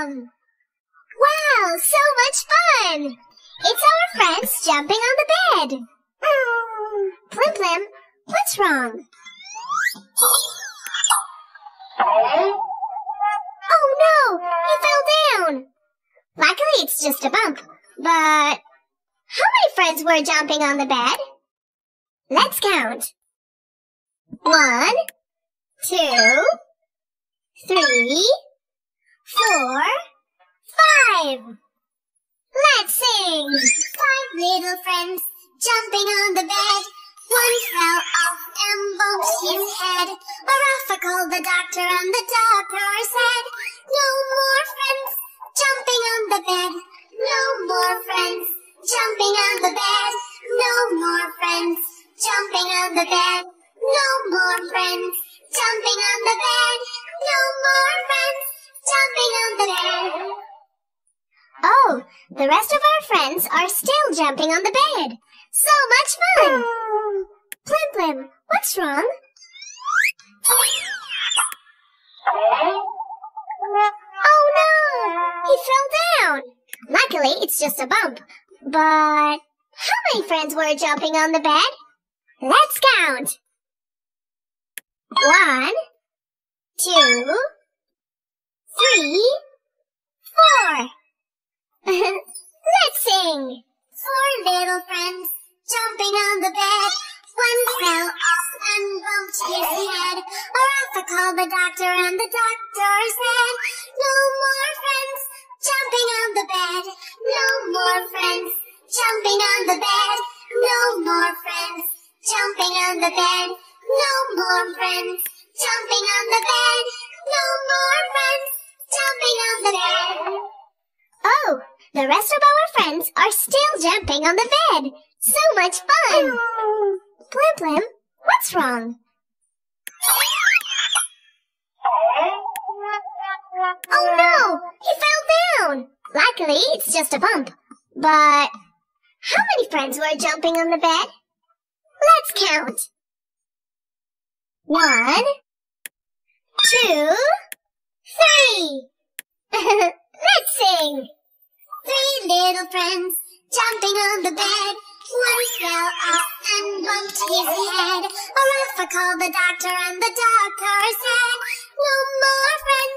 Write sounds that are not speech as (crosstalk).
Plim! Wow, so much fun! It's our friends jumping on the bed. Plim Plim, what's wrong? Oh no, he fell down. Luckily it's just a bump, but how many friends were jumping on the bed? Let's count. One, two, three, five. Let's sing. Five little friends jumping on the bed. One fell off and bumped his head. Rafa called the doctor and the doctor said, No more friends jumping on the bed. No more friends jumping on the bed. No more friends jumping on the bed. No more friends jumping on the bed. No more friends jumping on the bed. The rest of our friends are still jumping on the bed. So much fun! Plim Plim, what's wrong? Oh no! He fell down! Luckily, it's just a bump. But how many friends were jumping on the bed? Let's count. One, two, three, Sing. Four little friends jumping on the bed. One fell off and bumped his head. Rafa called the doctor and the doctor said, No more friends jumping on the bed. No more friends jumping on the bed. No more friends jumping on the bed. No more friends jumping on the bed. No more friends the rest of our friends are still jumping on the bed. So much fun! Plim Plim, what's wrong? Oh no! He fell down! Luckily, it's just a bump. But how many friends were jumping on the bed? Let's count. One, two, three. (laughs) Let's sing. Little friends jumping on the bed. One fell off and bumped his head. Rafa called the doctor and the doctor said, No more friends